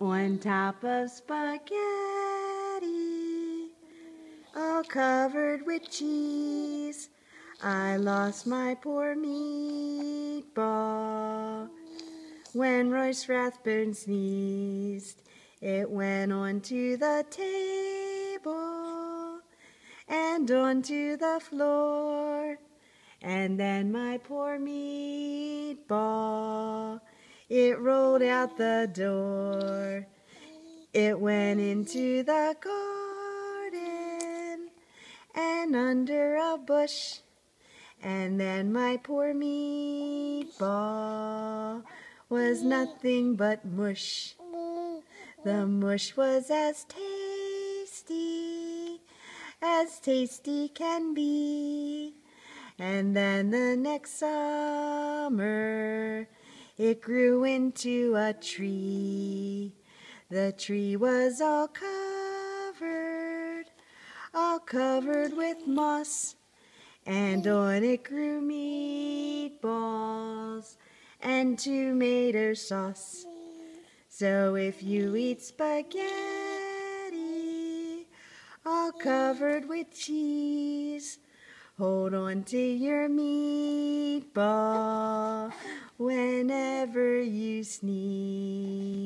on top of spaghetti, all covered with cheese. I lost my poor meatball when Royce Rathbone sneezed. It went onto the table and onto the floor. And then my poor meatball, it rolled out the door. It went into the garden and under a bush. And then my poor meatball was nothing but mush. The mush was as tasty as tasty can be. And then the next summer it grew into a tree. The tree was all covered, all covered with moss. And on it grew meatballs and tomato sauce. So if you eat spaghetti all covered with cheese, hold on to your meatball whenever you sneeze.